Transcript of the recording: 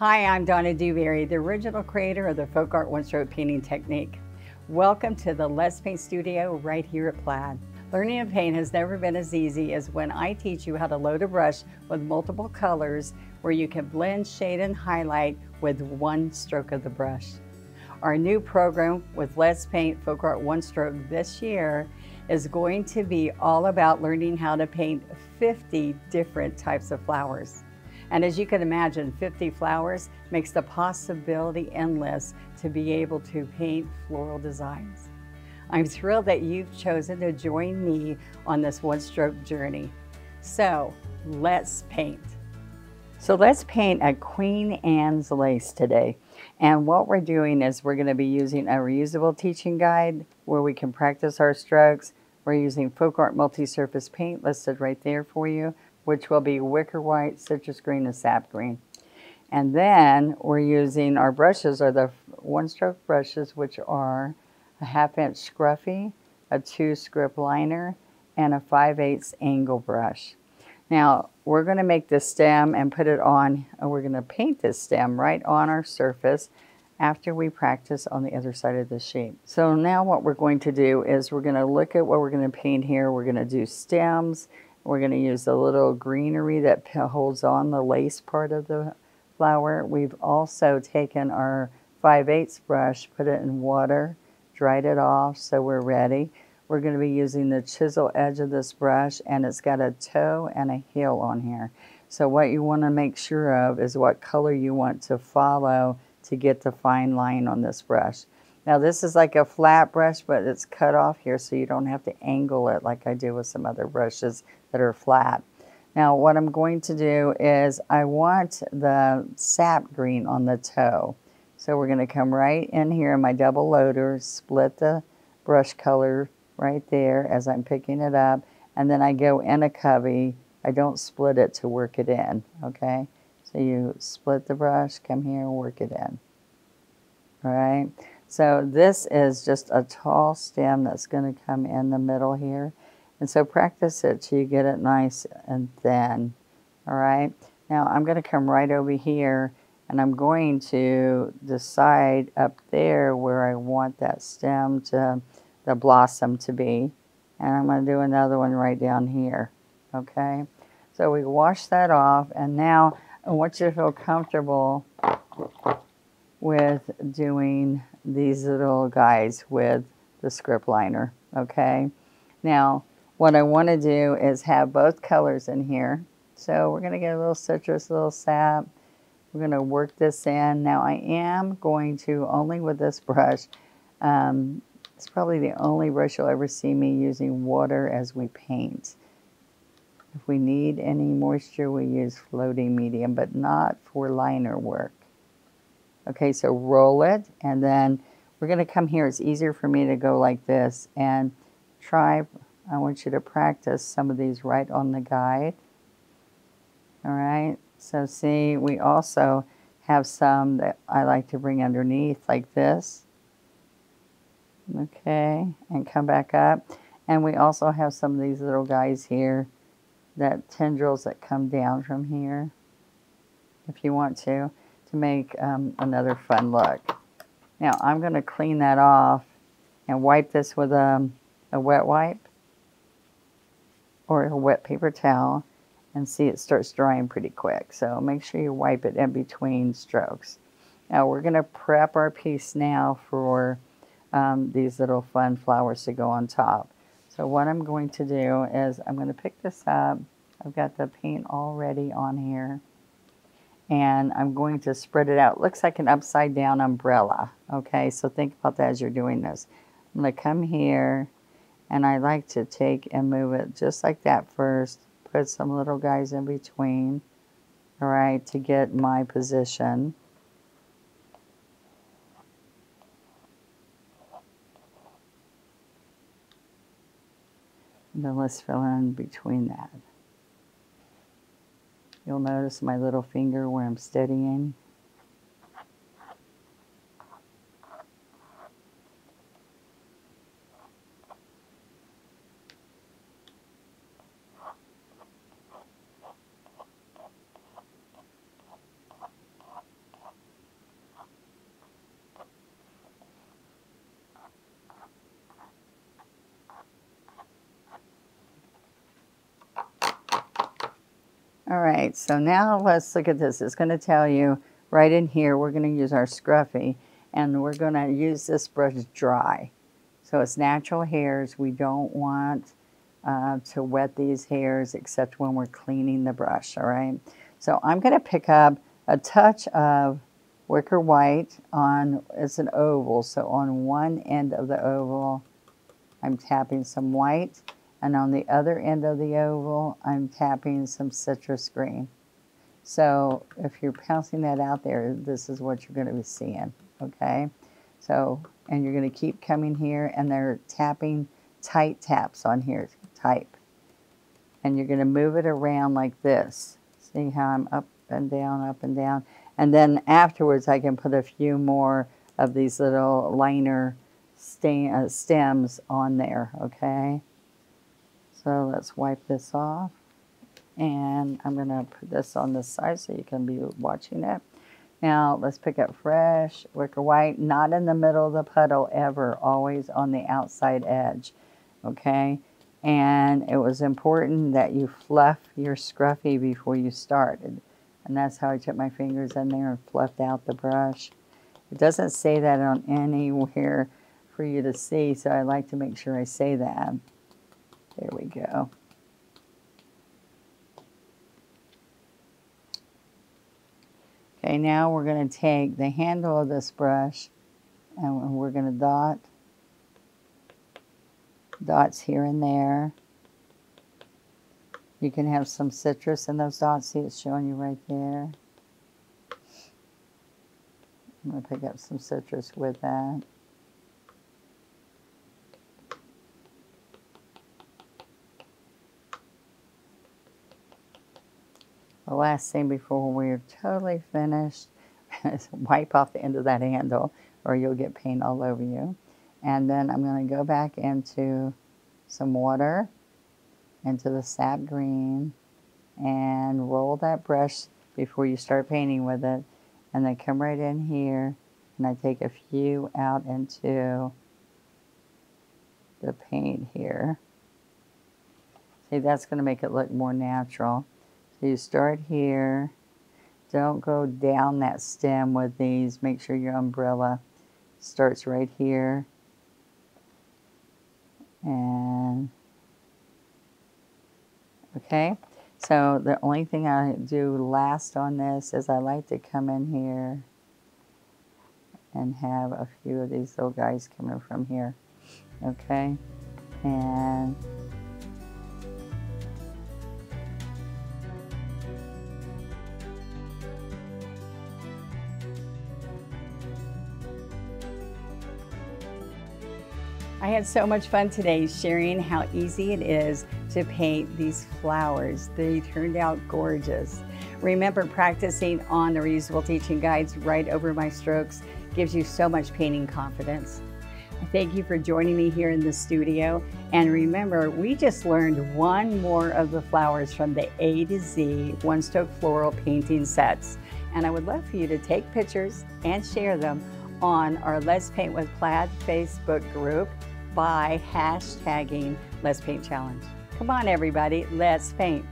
Hi, I'm Donna Dewberry, the original creator of the folk art one stroke painting technique. Welcome to the Let's Paint Studio right here at Plaid. Learning to paint has never been as easy as when I teach you how to load a brush with multiple colors where you can blend, shade, and highlight with one stroke of the brush. Our new program with Let's Paint Folk Art One Stroke this year is going to be all about learning how to paint 50 different types of flowers. And as you can imagine, 50 flowers makes the possibility endless to be able to paint floral designs. I'm thrilled that you've chosen to join me on this one stroke journey. So let's paint. So let's paint a Queen Anne's lace today. And what we're doing is we're going to be using a reusable teaching guide where we can practice our strokes. We're using Folk Art Multi-Surface Paint listed right there for you which will be wicker white, citrus green, and sap green. And then we're using our brushes are the one stroke brushes, which are a half inch scruffy, a two script liner, and a 5 8 angle brush. Now we're going to make the stem and put it on, and we're going to paint this stem right on our surface after we practice on the other side of the sheet. So now what we're going to do is we're going to look at what we're going to paint here. We're going to do stems we're going to use a little greenery that holds on the lace part of the flower. We've also taken our 5 8 brush, put it in water, dried it off so we're ready. We're going to be using the chisel edge of this brush and it's got a toe and a heel on here. So what you want to make sure of is what color you want to follow to get the fine line on this brush. Now this is like a flat brush, but it's cut off here so you don't have to angle it like I do with some other brushes that are flat. Now what I'm going to do is I want the sap green on the toe. So we're going to come right in here in my double loader, split the brush color right there as I'm picking it up, and then I go in a cubby. I don't split it to work it in, okay? So you split the brush, come here work it in. All right? So this is just a tall stem that's going to come in the middle here. And so practice it till you get it nice and thin. All right. Now I'm going to come right over here and I'm going to decide up there where I want that stem to, the blossom to be. And I'm going to do another one right down here. Okay. So we wash that off and now I want you to feel comfortable with doing these little guys with the script liner. Okay. Now what I want to do is have both colors in here. So we're going to get a little citrus, a little sap. We're going to work this in. Now I am going to, only with this brush, um, it's probably the only brush you'll ever see me using water as we paint. If we need any moisture, we use floating medium, but not for liner work. Okay, so roll it, and then we're going to come here. It's easier for me to go like this and try I want you to practice some of these right on the guide. All right, so see, we also have some that I like to bring underneath like this. Okay, and come back up. And we also have some of these little guys here, that tendrils that come down from here, if you want to, to make um, another fun look. Now, I'm going to clean that off and wipe this with um, a wet wipe or a wet paper towel and see it starts drying pretty quick. So make sure you wipe it in between strokes. Now we're going to prep our piece now for um, these little fun flowers to go on top. So what I'm going to do is I'm going to pick this up. I've got the paint already on here. And I'm going to spread it out. It looks like an upside down umbrella. Okay, so think about that as you're doing this. I'm going to come here and I like to take and move it just like that first. Put some little guys in between, all right, to get my position. Then let's fill in between that. You'll notice my little finger where I'm steadying. All right, so now let's look at this. It's going to tell you right in here, we're going to use our scruffy and we're going to use this brush dry. So it's natural hairs. We don't want uh, to wet these hairs except when we're cleaning the brush, all right? So I'm going to pick up a touch of wicker white on, it's an oval, so on one end of the oval, I'm tapping some white, and on the other end of the oval, I'm tapping some citrus green. So if you're pouncing that out there, this is what you're going to be seeing, okay? So, and you're going to keep coming here, and they're tapping tight taps on here, type. And you're going to move it around like this. See how I'm up and down, up and down. And then afterwards, I can put a few more of these little liner uh, stems on there, okay? So let's wipe this off. And I'm going to put this on this side so you can be watching it. Now, let's pick up fresh wicker white, not in the middle of the puddle ever, always on the outside edge, okay? And it was important that you fluff your scruffy before you started. And that's how I took my fingers in there and fluffed out the brush. It doesn't say that on anywhere for you to see, so I like to make sure I say that. There we go. Okay, now we're going to take the handle of this brush and we're going to dot dots here and there. You can have some citrus in those dots. See, it's showing you right there. I'm going to pick up some citrus with that. The last thing before we're totally finished is wipe off the end of that handle or you'll get paint all over you. And then I'm going to go back into some water into the sap green and roll that brush before you start painting with it and then come right in here and I take a few out into the paint here. See, that's going to make it look more natural. You start here. Don't go down that stem with these. Make sure your umbrella starts right here. And Okay, so the only thing I do last on this is I like to come in here and have a few of these little guys coming from here. Okay, and I had so much fun today sharing how easy it is to paint these flowers. They turned out gorgeous. Remember practicing on the reusable teaching guides right over my strokes gives you so much painting confidence. Thank you for joining me here in the studio. And remember, we just learned one more of the flowers from the A to Z One Stroke Floral painting sets. And I would love for you to take pictures and share them on our Let's Paint with Plaid Facebook group by hashtagging Let's Paint Challenge. Come on, everybody, let's paint.